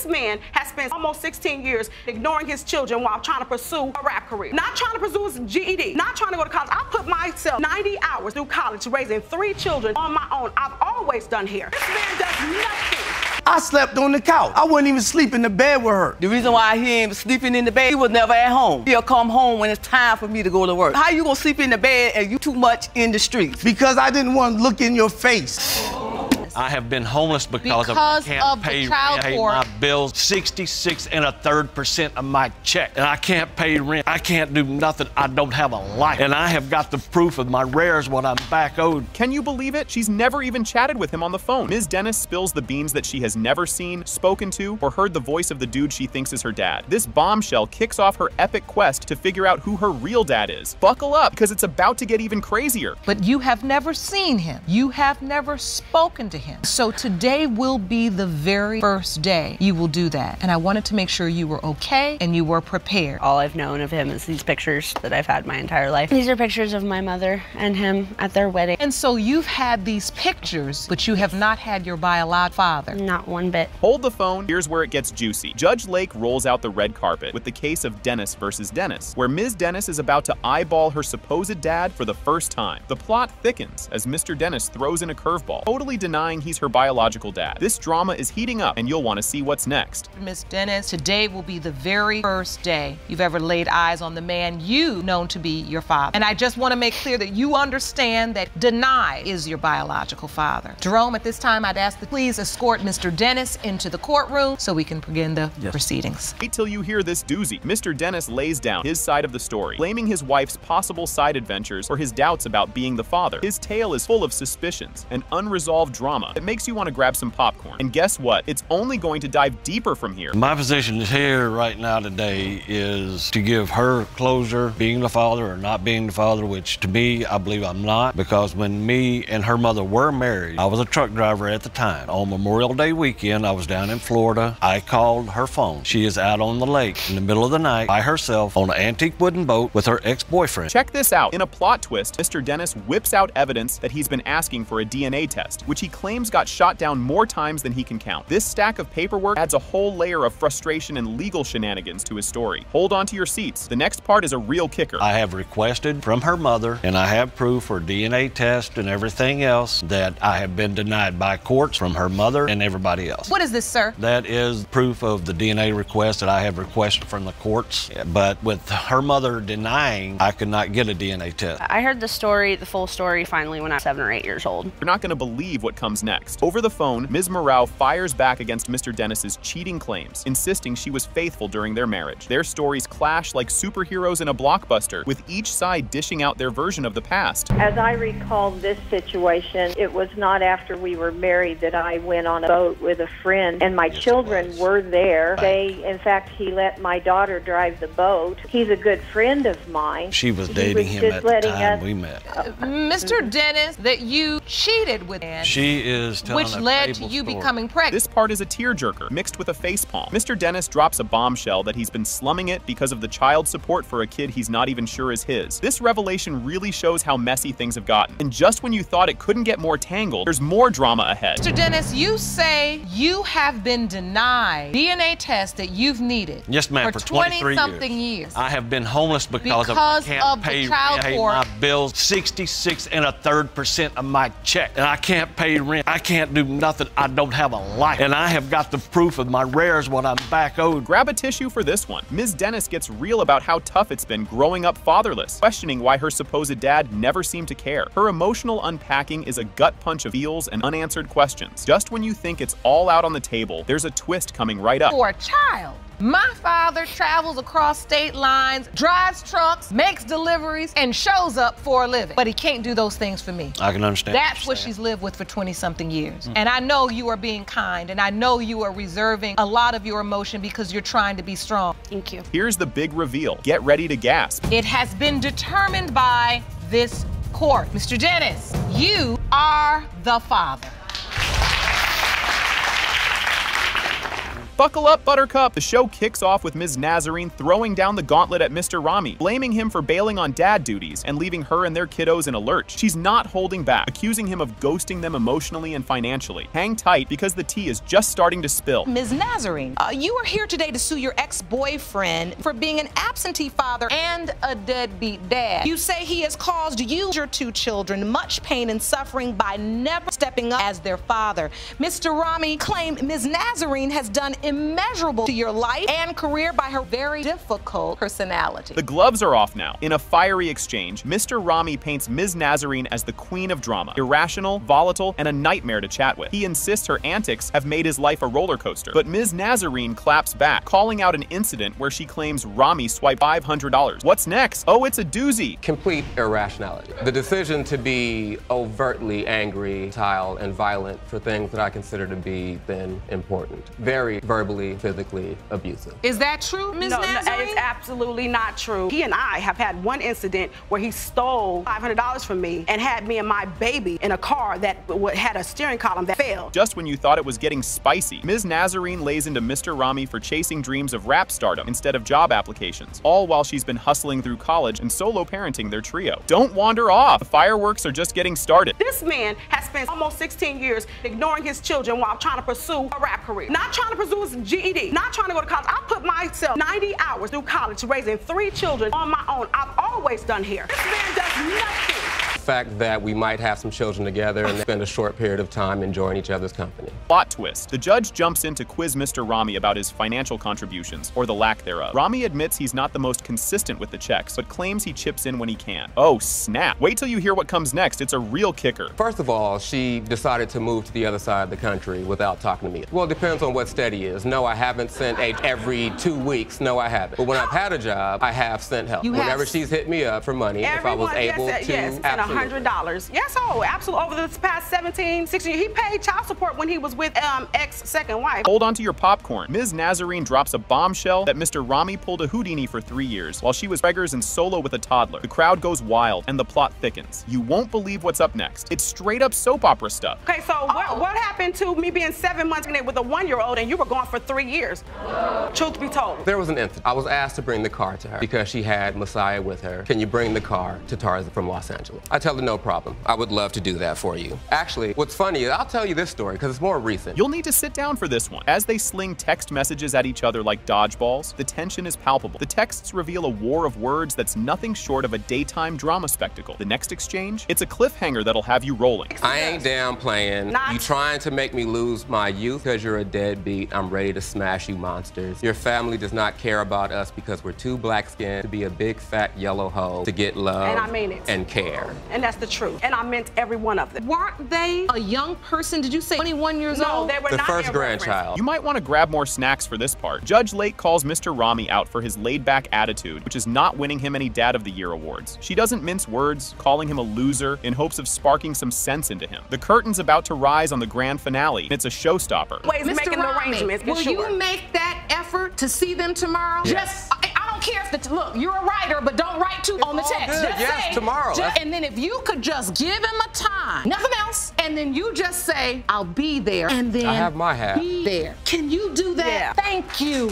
This man has spent almost 16 years ignoring his children while trying to pursue a rap career. Not trying to pursue his GED, not trying to go to college. I put myself 90 hours through college raising three children on my own. I've always done here. This man does nothing. I slept on the couch. I wouldn't even sleep in the bed with her. The reason why he ain't sleeping in the bed, he was never at home. He'll come home when it's time for me to go to work. How you gonna sleep in the bed and you too much in the streets? Because I didn't want to look in your face. I have been homeless because, Because of I can't of the pay, child pay my bills. 66 and a third percent of my check, and I can't pay rent. I can't do nothing. I don't have a life, and I have got the proof of my rares what I'm back owed. Can you believe it? She's never even chatted with him on the phone. Ms. Dennis spills the beans that she has never seen, spoken to, or heard the voice of the dude she thinks is her dad. This bombshell kicks off her epic quest to figure out who her real dad is. Buckle up, because it's about to get even crazier. But you have never seen him. You have never spoken to him. So today will be the very first day you will do that. And I wanted to make sure you were okay and you were prepared. All I've known of him is these pictures that I've had my entire life. These are pictures of my mother and him at their wedding. And so you've had these pictures, but you have not had your biological father. Not one bit. Hold the phone, here's where it gets juicy. Judge Lake rolls out the red carpet with the case of Dennis versus Dennis, where Ms. Dennis is about to eyeball her supposed dad for the first time. The plot thickens as Mr. Dennis throws in a curveball, totally denying he's her biological dad. This drama is heating up, and you'll want to see what's next. Miss Dennis, today will be the very first day you've ever laid eyes on the man you known to be your father. And I just want to make clear that you understand that deny is your biological father. Jerome, at this time, I'd ask that please escort Mr. Dennis into the courtroom so we can begin the proceedings. Wait till you hear this doozy. Mr. Dennis lays down his side of the story, blaming his wife's possible side adventures for his doubts about being the father. His tale is full of suspicions and unresolved drama that makes you want to grab some popcorn. And guess what? It's only going to dive deeper from here. My position is here right now today is to give her closure, being the father or not being the father, which to me, I believe I'm not, because when me and her mother were married, I was a truck driver at the time. On Memorial Day weekend, I was down in Florida. I called her phone. She is out on the lake in the middle of the night by herself on an antique wooden boat with her ex-boyfriend. Check this out. In a plot twist, Mr. Dennis whips out evidence that he's been asking for a DNA test, which he claims got shot down more times than he can count. This stack of paperwork adds a whole layer of frustration and legal shenanigans to his story. Hold on to your seats. The next part is a real kicker. I have requested from her mother, and I have proof for DNA test and everything else that I have been denied by courts from her mother and everybody else. What is this, sir? That is proof of the DNA request that I have requested from the courts. But with her mother denying, I could not get a DNA test. I heard the story, the full story, finally when I was seven or eight years old. You're not going to believe what comes next. Over the phone, Ms. Morau fires back against Mr. Dennis's cheating claims, insisting she was faithful during their marriage. Their stories clash like superheroes in a blockbuster, with each side dishing out their version of the past. As I recall this situation, it was not after we were married that I went on a boat with a friend, and my children were there. They, in fact, he let my daughter drive the boat. He's a good friend of mine. She was He dating was him at the time us- we met. Mr. Dennis, that you cheated with him, She is telling which a led to you story. becoming pregnant. This part is a tearjerker mixed with a facepalm. Mr. Dennis drops a bombshell that he's been slumming it because of the child support for a kid he's not even sure is his. This revelation really shows how messy things have gotten. And just when you thought it couldn't get more tangled, there's more drama ahead. Mr. Dennis, you say you have been denied DNA test that you've needed Yes, ma'am, for 23 something years. years. I have been homeless because, Because of I can't of the pay, child pay court. my bills. 66 and a third percent of my check, and I can't pay rent. I can't do nothing. I don't have a life, and I have got the proof of my rares when I'm back owed. Grab a tissue for this one. Ms. Dennis gets real about how tough it's been growing up fatherless, questioning why her supposed dad never seemed to care. Her emotional unpacking is a gut punch of feels and unanswered questions. Just when you think it's all out on the table, there's a twist coming right up. For a child. My father travels across state lines, drives trucks, makes deliveries, and shows up for a living. But he can't do those things for me. I can understand. That's what she's lived with for 20 something years. Mm. And I know you are being kind, and I know you are reserving a lot of your emotion because you're trying to be strong. Thank you. Here's the big reveal. Get ready to gasp. It has been determined by this court. Mr. Dennis, you are the father. Buckle up, Buttercup! The show kicks off with Ms. Nazarene throwing down the gauntlet at Mr. Rami, blaming him for bailing on dad duties and leaving her and their kiddos in a lurch. She's not holding back, accusing him of ghosting them emotionally and financially. Hang tight because the tea is just starting to spill. Ms. Nazarene, uh, you are here today to sue your ex-boyfriend for being an absentee father and a deadbeat dad. You say he has caused you, and your two children, much pain and suffering by never stepping up as their father. Mr. Rami claimed Ms. Nazarene has done immeasurable to your life and career by her very difficult personality. The gloves are off now. In a fiery exchange, Mr. Rami paints Ms. Nazarene as the queen of drama, irrational, volatile, and a nightmare to chat with. He insists her antics have made his life a roller coaster. But Ms. Nazarene claps back, calling out an incident where she claims Rami swiped $500. What's next? Oh, it's a doozy. Complete irrationality. The decision to be overtly angry, tile, and violent for things that I consider to be then important. Very verbally, physically abusive. Is that true, Ms. No, no, it's absolutely not true. He and I have had one incident where he stole $500 from me and had me and my baby in a car that had a steering column that failed. Just when you thought it was getting spicy, Ms. Nazarene lays into Mr. Rami for chasing dreams of rap stardom instead of job applications, all while she's been hustling through college and solo parenting their trio. Don't wander off. The fireworks are just getting started. This man has spent almost 16 years ignoring his children while trying to pursue a rap career. Not trying to pursue his GED, not trying to go to college. I put myself 90 hours through college raising three children on my own. I've always done here. This man does nothing. The fact that we might have some children together and spend a short period of time enjoying each other's company. Plot twist. The judge jumps in to quiz Mr. Rami about his financial contributions, or the lack thereof. Rami admits he's not the most consistent with the checks, but claims he chips in when he can. Oh, snap. Wait till you hear what comes next. It's a real kicker. First of all, she decided to move to the other side of the country without talking to me. Well, it depends on what steady is. No, I haven't sent aid every two weeks. No, I haven't. But when I've had a job, I have sent help. You Whenever s- she's hit me up for money, if I was able yes, to, yes, absolutely. Hundred dollars. Yes, oh, absolutely. Over the past 17, 16 years, he paid child support when he was with um ex second wife. Hold on to your popcorn. Ms. Nazarene drops a bombshell that Mr. Rami pulled a Houdini for three years while she was beggars and solo with a toddler. The crowd goes wild and the plot thickens. You won't believe what's up next. It's straight up soap opera stuff. Okay, so what, what happened to me being seven months pregnant with a one-year-old and you were gone for three years? Truth be told. There was an incident. I was asked to bring the car to her because she had Messiah with her. Can you bring the car to Tarzan from Los Angeles? I tell her no problem. I would love to do that for you. Actually, what's funny is I'll tell you this story because it's more recent. You'll need to sit down for this one. As they sling text messages at each other like dodgeballs, the tension is palpable. The texts reveal a war of words that's nothing short of a daytime drama spectacle. The next exchange? It's a cliffhanger that'll have you rolling. I ain't downplaying. Not- You trying to make me lose my youth because you're a deadbeat. I'm ready to smash you monsters. Your family does not care about us because we're too black skinned to be a big fat yellow hoe to get love And I mean it. and care. And that's the truth. And I meant every one of them. Weren't they a young person? Did you say 21 years No, old? they were The not first grandchild. You might want to grab more snacks for this part. Judge Lake calls Mr. Rami out for his laid back attitude, which is not winning him any Dad of the Year awards. She doesn't mince words, calling him a loser in hopes of sparking some sense into him. The curtain's about to rise on the grand finale, and it's a showstopper. Ways Mr. making the Romney, arrangements. will sure. you make that effort to see them tomorrow? Yes. Just, I, I don't care if the look. You're a writer, but don't write too on the all text. good. Just Yes, say, tomorrow. just- and then if you could just give him a time, nothing else, and then you just say, "I'll be there," and then I have my hat. Be there. Can you do that? Yeah. Thank you.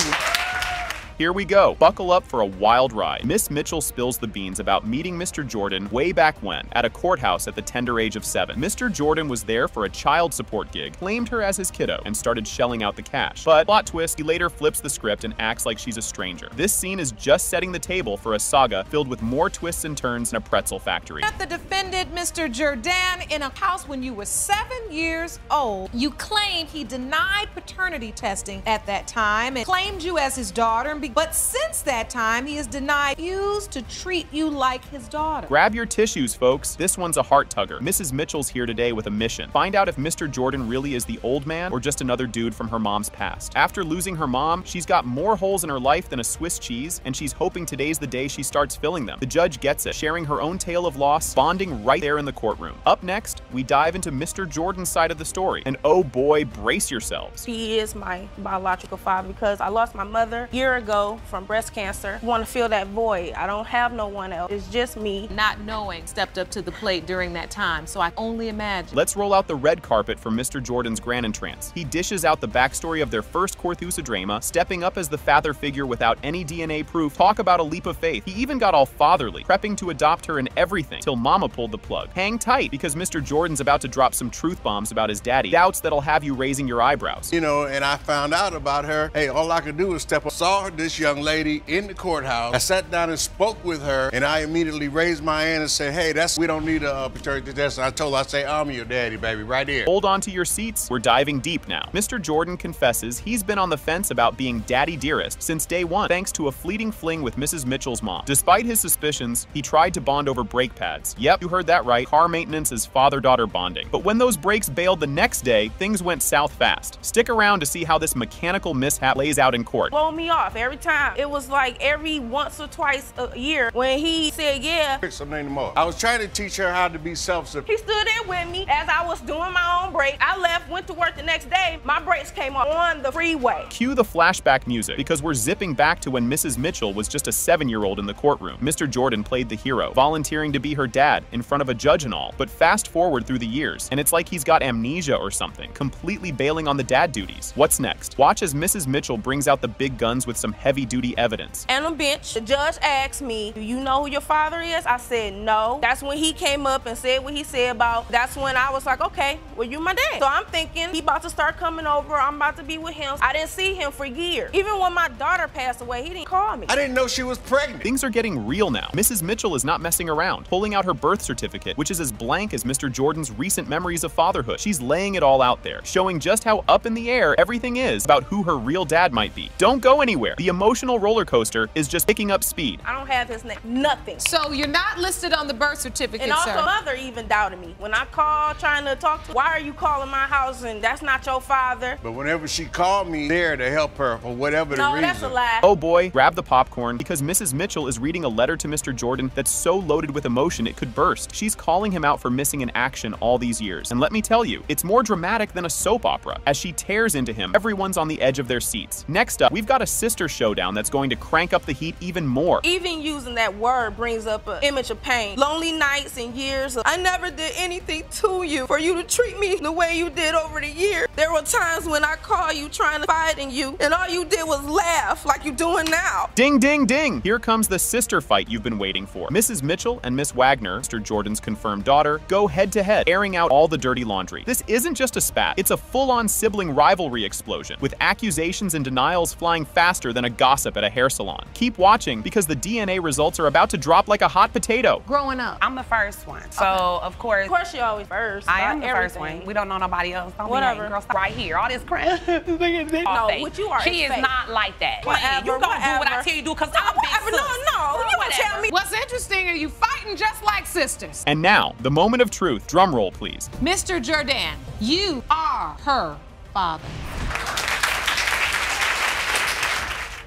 Here we go. Buckle up for a wild ride. Miss Mitchell spills the beans about meeting Mr. Jordan way back when at a courthouse at the tender age of seven. Mr. Jordan was there for a child support gig, claimed her as his kiddo, and started shelling out the cash. But plot twist, he later flips the script and acts like she's a stranger. This scene is just setting the table for a saga filled with more twists and turns in a pretzel factory. Met the defendant, Mr. Jordan, in a house when you were seven years old. You claimed he denied paternity testing at that time and claimed you as his daughter. and be- But since that time, he has denied used to treat you like his daughter. Grab your tissues, folks. This one's a heart tugger. Mrs. Mitchell's here today with a mission. Find out if Mr. Jordan really is the old man or just another dude from her mom's past. After losing her mom, she's got more holes in her life than a Swiss cheese, and she's hoping today's the day she starts filling them. The judge gets it, sharing her own tale of loss, bonding right there in the courtroom. Up next, we dive into Mr. Jordan's side of the story. And oh boy, brace yourselves. He is my biological father because I lost my mother a year ago ago from breast cancer. I want to fill that void. I don't have no one else. It's just me. Not knowing stepped up to the plate during that time, so I only imagine. Let's roll out the red carpet for Mr. Jordan's grand entrance. He dishes out the backstory of their first Corthusa drama, stepping up as the father figure without any DNA proof. Talk about a leap of faith. He even got all fatherly, prepping to adopt her and everything, till mama pulled the plug. Hang tight, because Mr. Jordan's about to drop some truth bombs about his daddy. Doubts that'll have you raising your eyebrows. You know, and I found out about her. Hey, all I could do was step up. Saw this young lady in the courthouse. I sat down and spoke with her, and I immediately raised my hand and said, hey, that's we don't need a uh, paternity test. And I told her, I say, I'm your daddy, baby, right here. Hold on to your seats. We're diving deep now. Mr. Jordan confesses he's been on the fence about being daddy dearest since day one, thanks to a fleeting fling with Mrs. Mitchell's mom. Despite his suspicions, he tried to bond over brake pads. Yep, you heard that right. Car maintenance is father-daughter bonding. But when those brakes bailed the next day, things went south fast. Stick around to see how this mechanical mishap lays out in court. Blow me off every time. It was like every once or twice a year when he said yeah. Some name them I was trying to teach her how to be self-sufficient. He stood there with me as I was doing my own brake. I left, went to work the next day. My brakes came on on the freeway. Cue the flashback music because we're zipping back to when Mrs. Mitchell was just a seven-year-old in the courtroom. Mr. Jordan played the hero, volunteering to be her dad in front of a judge and all. But fast forward through the years, and it's like he's got amnesia or something, completely bailing on the dad duties. What's next? Watch as Mrs. Mitchell brings out the big guns with some heavy-duty evidence. And a bench, the judge asked me, do you know who your father is? I said, no. That's when he came up and said what he said about, that's when I was like, okay, well, you my dad. So I'm thinking he about to start coming over. I'm about to be with him. I didn't see him for years. Even when my daughter passed away, he didn't call me. I didn't know she was pregnant. Things are getting real now. Mrs. Mitchell is not messing around, pulling out her birth certificate, which is as blank as Mr. Jordan's recent memories of fatherhood. She's laying it all out there, showing just how up in the air everything is about who her real dad might be. Don't go anywhere. The emotional roller coaster is just picking up speed. I don't have his name. Nothing. So you're not listed on the birth certificate, And also, sir. mother even doubted me. When I called trying to talk to, why are you calling my house and that's not your father? But whenever she called me there to help her for whatever the No, reason. that's a lie. Oh boy, grab the popcorn because Mrs. Mitchell is reading a letter to Mr. Jordan that's so loaded with emotion it could burst. She's calling him out for missing in action all these years. And let me tell you, it's more dramatic than a soap opera. As she tears into him, everyone's on the edge of their seats. Next up, we've got a sister showdown that's going to crank up the heat even more. Even using that word brings up an image of pain. Lonely nights and years of, I never did anything to you for you to treat me the way you did over the years. There were times when I called you trying to fight in you, and all you did was laugh like you're doing now. Ding, ding, ding! Here comes the sister fight you've been waiting for. Mrs. Mitchell and Miss Wagner, Mr. Jordan's confirmed daughter, go head to head, airing out all the dirty laundry. This isn't just a spat, it's a full-on sibling rivalry explosion, with accusations and denials flying faster than a gossip at a hair salon. Keep watching because the DNA results are about to drop like a hot potato. Growing up, I'm the first one. So, of course. Of course, you're always first. I about am the first one. We don't know nobody else. Don't Whatever. Girl, stop right here. All this crap. No, what you are She is is fake. not like that. Whatever, you gonna do what I tell you to do because I'm Whatever, big no, sis. no, you don't Whatever. tell me. What's interesting are you fighting just like sisters. And now, the moment of truth. Drum roll, please. Mr. Jordan, you are her father.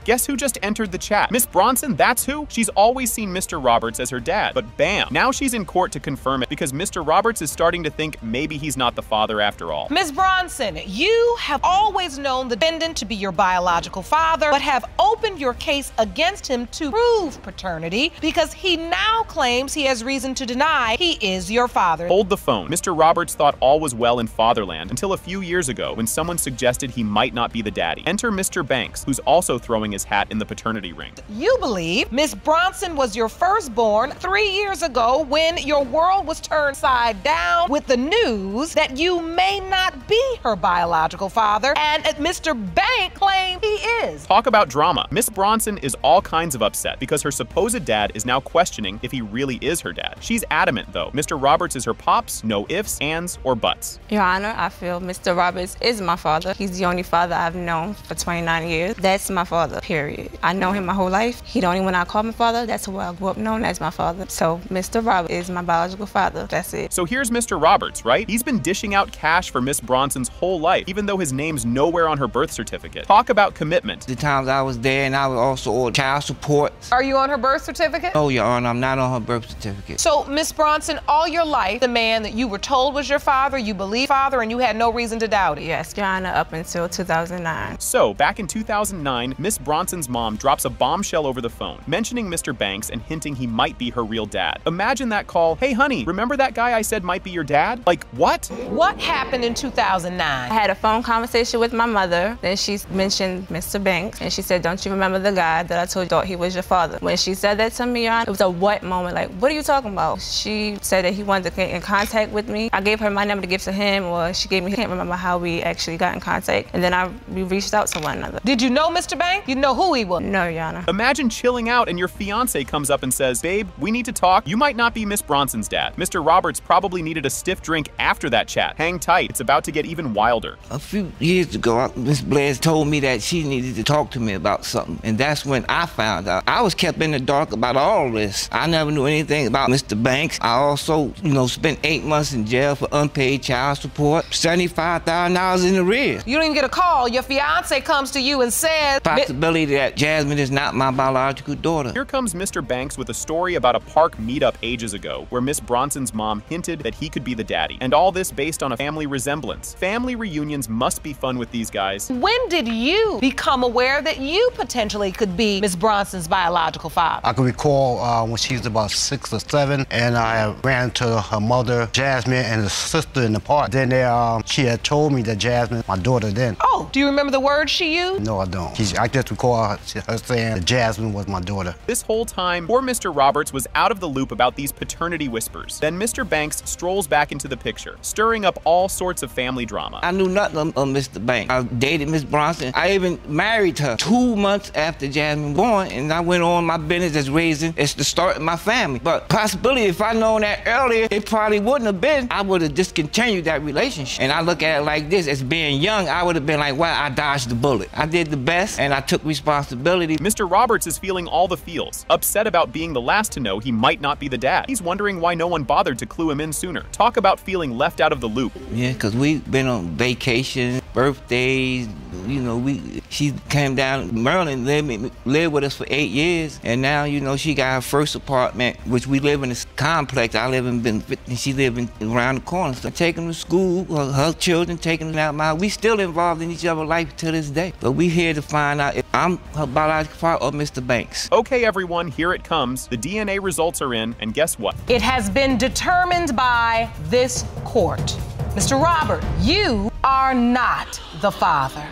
Guess who just entered the chat? Miss Bronson, that's who? She's always seen Mr. Roberts as her dad, but bam, now she's in court to confirm it because Mr. Roberts is starting to think maybe he's not the father after all. Miss Bronson, you have always known the defendant to be your biological father, but have opened your case against him to prove paternity because he now claims he has reason to deny he is your father. Hold the phone. Mr. Roberts thought all was well in fatherland until a few years ago when someone suggested he might not be the daddy. Enter Mr. Banks, who's also throwing his hat in the paternity ring. You believe Miss Bronson was your firstborn three years ago when your world was turned side down with the news that you may not be her biological father, and Mr. Bank claimed he is. Talk about drama. Miss Bronson is all kinds of upset because her supposed dad is now questioning if he really is her dad. She's adamant, though. Mr. Roberts is her pops, no ifs, ands, or buts. Your Honor, I feel Mr. Roberts is my father. He's the only father I've known for 29 years. That's my father, period. I know him my whole life. He the only one I call my father. That's who I grew up known as my father. So Mr. Roberts is my biological father. That's it. So here's Mr. Roberts, right? He's been dishing out cash for Miss Bronson's whole life, even though his name's nowhere on her birth certificate. Talk about commitment. the times I was there, and I was also on child support. Are you on her birth certificate? Oh, Your Honor, I'm not on her birth certificate. So, Miss Bronson, all your life, the man that you were told was your father, you believe father, and you had no reason to doubt it. Yes, Your Honor, up until 2009. So, back in 2009, Miss Bronson's mom drops a bombshell over the phone, mentioning Mr. Banks and hinting he might be her real dad. Imagine that call, hey honey, remember that guy I said might be your dad? Like, what? What happened in 2009? I had a phone conversation with my mother. Then she mentioned Mr. Banks, and she said, "Don't you remember the guy that I told you thought he was your father?" When she said that to me, Your Honor, it was a what moment. Like, what are you talking about? She said that he wanted to get in contact with me. I gave her my number to give to him, or she gave me. I can't remember how we actually got in contact. And then I we reached out to one another. Did you know Mr. Banks? You know who he was? No, Your Honor. Imagine chilling out and your fiance comes up and says, Babe, we need to talk. You might not be Miss Bronson's dad. Mr. Roberts probably needed a stiff drink after that chat. Hang tight, it's about to get even wilder. A few years ago, Miss Blair told me that she needed to talk to me about something, and that's when I found out. I was kept in the dark about all this. I never knew anything about Mr. Banks. I also, you know, spent eight months in jail for unpaid child support, $75,000 in arrears. You don't even get a call. Your fiance comes to you and says, Possibility that Jasmine is not my biological daughter. Here comes Mr. Banks with a story about a park meetup ages ago where Miss Bronson's mom hinted that he could be the daddy. And all this based on a family resemblance. Family reunions must be fun with these guys. When did you become aware that you potentially could be Miss Bronson's biological father? I can recall uh, when she was about six or seven, and I ran to her mother, Jasmine, and her sister in the park. Then they, um, she had told me that Jasmine, my daughter, then. Oh, do you remember the words she used? No, I don't. She, I just recall her, her saying that Jasmine was my daughter. This whole time, poor Mr. Roberts was out of the loop about these paternity whispers. Then Mr. Banks strolls back into the picture, stirring up all sorts of family drama. I knew nothing of, of Mr. Banks. I dated Miss Bronson. I even married her two months after Jasmine born, and I went on my business as raising, it's the start of my family. But possibility, if I known that earlier, it probably wouldn't have been. I would have discontinued that relationship. And I look at it like this, as being young, I would have been like, well, I dodged the bullet. I did the best, and I took responsibility. Mr. Roberts is feeling all the feels, upset about being the last to know he might not be the dad. He's wondering why no one bothered to clue him in sooner. Talk about feeling left out of the loop. Yeah, because we've been on vacation, birthdays, you know, we she came down to Maryland, lived, lived with us for eight years, and now, you know, she got her first apartment, which we live in this complex. I live in Benefit, and she live in, around the corner. So I take them to school, her, her children taking them out my We still involved in each other's life to this day. But we here to find out if I'm her biological father or Mr. Banks. Okay, everyone, here it comes. The DNA results are in, and guess what? It has been determined by this court. Mr. Robert, you are not the father.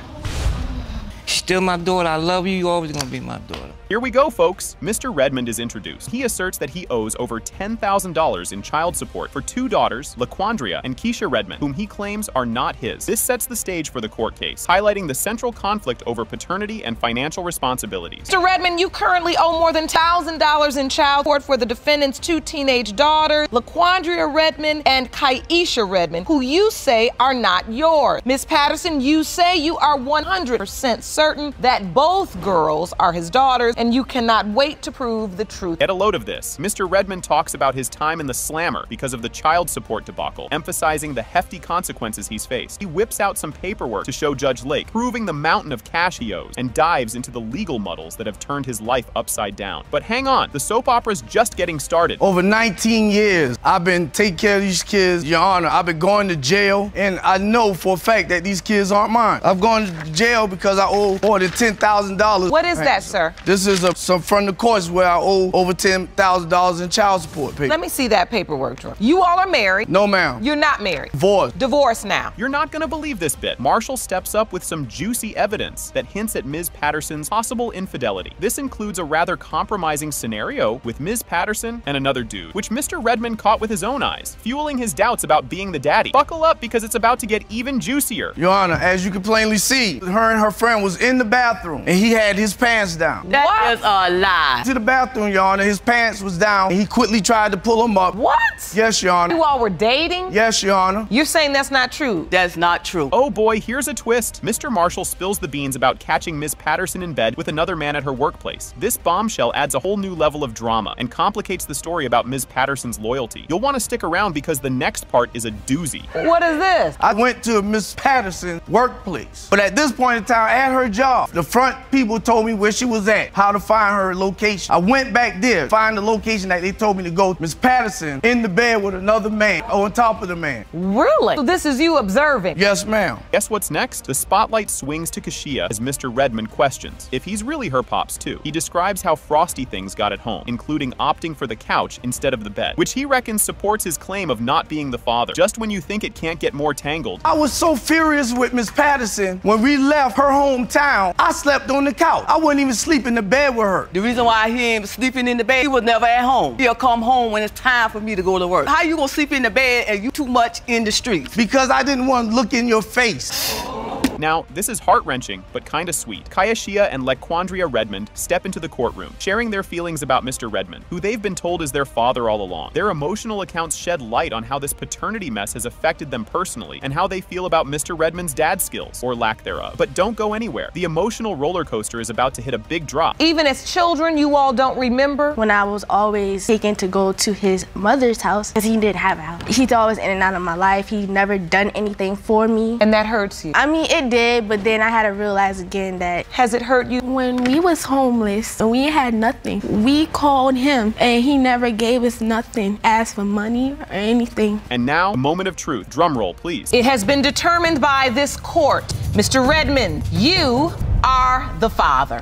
Still my daughter. I love you. You're always gonna be my daughter. Here we go, folks. Mr. Redmond is introduced. He asserts that he owes over $10,000 in child support for two daughters, LaQuandria and Keisha Redmond, whom he claims are not his. This sets the stage for the court case, highlighting the central conflict over paternity and financial responsibilities. Mr. Redmond, you currently owe more than $1,000 in child support for the defendant's two teenage daughters, LaQuandria Redmond and Kaisha Redmond, who you say are not yours. Ms. Patterson, you say you are 100% certain that both girls are his daughters and you cannot wait to prove the truth. Get a load of this. Mr. Redmond talks about his time in the slammer because of the child support debacle, emphasizing the hefty consequences he's faced. He whips out some paperwork to show Judge Lake, proving the mountain of cash he owes, and dives into the legal muddles that have turned his life upside down. But hang on, the soap opera's just getting started. Over 19 years, I've been taking care of these kids, Your Honor. I've been going to jail, and I know for a fact that these kids aren't mine. I've gone to jail because I owe more than $10,000. What is that, sir? This is a, some from the courts where I owe over $10,000 in child support. Pay. Let me see that paperwork, Drew. You all are married. No, ma'am. You're not married. Divorced. Divorced now. You're not gonna believe this bit. Marshall steps up with some juicy evidence that hints at Ms. Patterson's possible infidelity. This includes a rather compromising scenario with Ms. Patterson and another dude, which Mr. Redmond caught with his own eyes, fueling his doubts about being the daddy. Buckle up because it's about to get even juicier. Your Honor, as you can plainly see, her and her friend was in the bathroom, and he had his pants down. That what? is a lie. To the bathroom, Your Honor. His pants was down, and he quickly tried to pull them up. What? Yes, Your Honor. You all were dating? Yes, Your Honor. You're saying that's not true? That's not true. Oh boy, here's a twist. Mr. Marshall spills the beans about catching Ms. Patterson in bed with another man at her workplace. This bombshell adds a whole new level of drama and complicates the story about Ms. Patterson's loyalty. You'll want to stick around because the next part is a doozy. What is this? I went to Miss Patterson's workplace, but at this point in time, at her job. The front people told me where she was at, how to find her location. I went back there, find the location that they told me to go. Miss Patterson in the bed with another man on top of the man. Really? So this is you observing? Yes, ma'am. Guess what's next? The spotlight swings to Kashia as Mr. Redmond questions if he's really her pops too. He describes how frosty things got at home, including opting for the couch instead of the bed, which he reckons supports his claim of not being the father. Just when you think it can't get more tangled. I was so furious with Miss Patterson when we left her hometown. I slept on the couch. I wouldn't even sleep in the bed with her. The reason why he ain't sleeping in the bed, he was never at home. He'll come home when it's time for me to go to work. How you gonna sleep in the bed and you too much in the streets? Because I didn't want to look in your face. Now, this is heart wrenching, but kinda sweet. Kayashia and Lequandria Redmond step into the courtroom, sharing their feelings about Mr. Redmond, who they've been told is their father all along. Their emotional accounts shed light on how this paternity mess has affected them personally, and how they feel about Mr. Redmond's dad skills, or lack thereof. But don't go anywhere. The emotional roller coaster is about to hit a big drop. Even as children, you all don't remember? When I was always taken to go to his mother's house, because he didn't have a house. He's always in and out of my life. He never done anything for me. And that hurts you? I mean, it did, but then I had to realize again that has it hurt you? When we was homeless and we had nothing, we called him and he never gave us nothing, asked for money or anything. And now, a moment of truth. Drum roll, please. It has been determined by this court, Mr. Redmond, you are the father.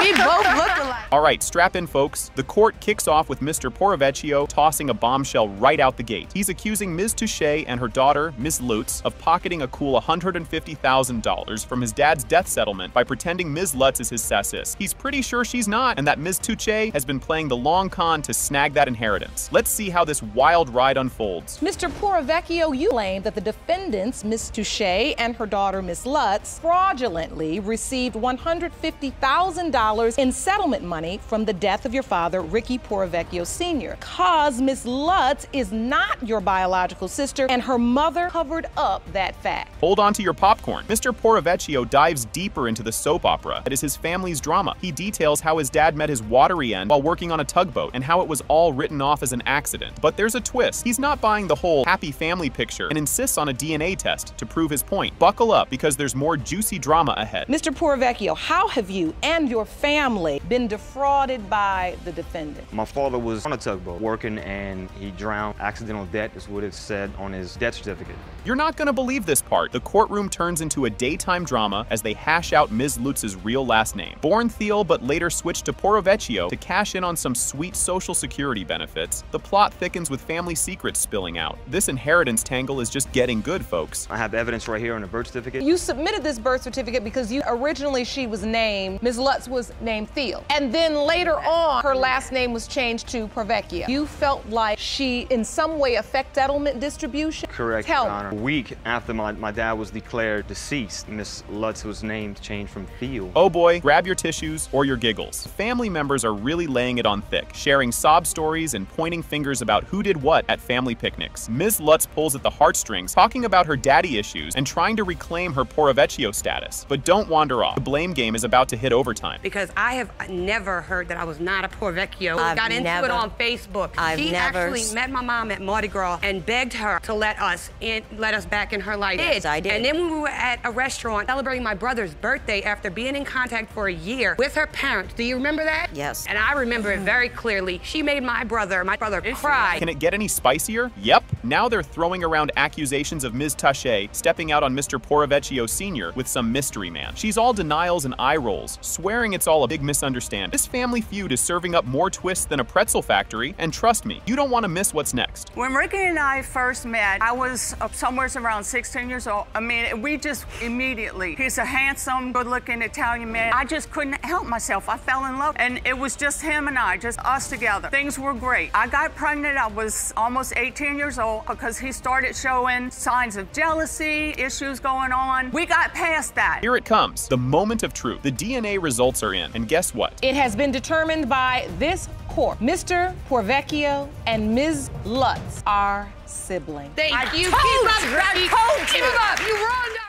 We both look alike. All right, strap in, folks. The court kicks off with Mr. Poravecchio tossing a bombshell right out the gate. He's accusing Ms. Touche and her daughter, Ms. Lutz, of pocketing a cool $150,000 from his dad's death settlement by pretending Ms. Lutz is his sassis. He's pretty sure she's not, and that Ms. Touche has been playing the long con to snag that inheritance. Let's see how this wild ride unfolds. Mr. Poravecchio, you claim that the defendants, Ms. Touche and her daughter, Ms. Lutz, fraudulently received $150,000 in settlement money from the death of your father, Ricky Poravecchio Sr. Cause Miss Lutz is not your biological sister, and her mother covered up that fact. Hold on to your popcorn. Mr. Poravecchio dives deeper into the soap opera that is his family's drama. He details how his dad met his watery end while working on a tugboat and how it was all written off as an accident. But there's a twist. He's not buying the whole happy family picture and insists on a DNA test to prove his point. Buckle up because there's more juicy drama ahead. Mr. Poravecchio, how have you and your family been defrauded by the defendant? My father was on a tugboat working and he drowned. Accidental death is what it said on his death certificate. You're not going to believe this part. The courtroom turns into a daytime drama as they hash out Ms. Lutz's real last name. Born Thiel but later switched to Poravecchio to cash in on some sweet social security benefits, the plot thickens with family secrets spilling out. This inheritance tangle is just getting good, folks. I have evidence right here on the birth certificate. You submitted this birth certificate because you originally she was named, Ms. Lutz was named Thiel. And then later on, her last name was changed to Poravecchio. You felt like she in some way affect settlement distribution? Correct, Tell Your Honor. A week after my, my dad was declared deceased, Miss Lutz was named changed from Thiel. Oh boy, grab your tissues or your giggles. Family members are really laying it on thick, sharing sob stories and pointing fingers about who did what at family picnics. Ms. Lutz pulls at the heartstrings, talking about her daddy issues and trying to reclaim her Poravecchio status. But don't wander off. The blame game is about to hit overtime. Because I have never heard that I was not a Poravecchio. I've Got into never- it on Facebook. I've he never actually met my mom at Mardi Gras and begged her to let us in, let us back in her life. Yes, I did. And then when we were at a restaurant celebrating my brother's birthday after being in contact for a year with her parents. Do you remember that? Yes. And I remember it very clearly. She made my brother, my brother, cry. Can it get any spicier? Yep. Now they're throwing around accusations of Ms. Tache stepping out on Mr. Poravecchio Sr. with some mystery man. She's all denials and eye rolls, swearing it's all a big misunderstanding. This family feud is serving up more twists than a pretzel factory, and trust me, you don't want to miss what's next. When Ricky and I first met, I was uh, somewhere around 16 years old. I mean, we just immediately, he's a handsome, good looking Italian man. I just couldn't help myself. I fell in love. And it was just him and I, just us together. Things were great. I got pregnant, I was almost 18 years old because he started showing signs of jealousy, issues going on. We got past that. Here it comes, the moment of truth. The DNA results are in, and guess what? It has been determined by this court. Mr. Poravecchio and Ms. Lutz are siblings. Thank I you. told Keep up, you. Ricky. I told Keep up. You were on